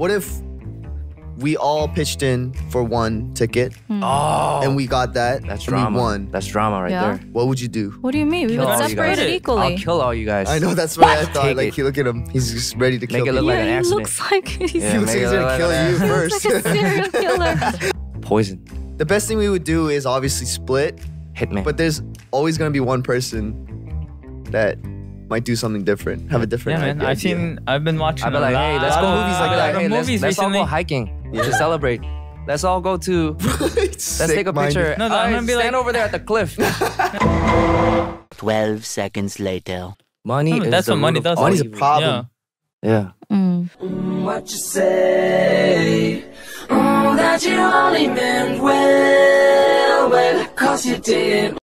What if we all pitched in for one ticket hmm. Oh, and we got that that's and drama. we won? That's drama right Yeah. there. What would you do? What do you mean? We Kill would separate it equally. I'll kill all you guys. I know that's what I thought. Like, it. he look at him. He's just ready to kill it look people. like yeah, an he accident. looks like he's Yeah, he looks like he's gonna kill like you that. first. like a serial killer. Poison. the best thing we would do is obviously split, Hit me. but there's always gonna be one person that might do something different, have a different. Yeah, different man. idea. I've seen. I've been watching. I'd be a like, hey, let's go of movies like that. lot of Hey, let's, movies let's all go hiking Yeah. to celebrate. Let's all go to. Let's take a picture. No, no, I'm right, gonna be like stand like- over there at the cliff. 12 seconds later. Money is that's the what money root of does. all Money's a evil. problem. Yeah. Mm. What you say? Mm, that you only meant well, well, cause you did.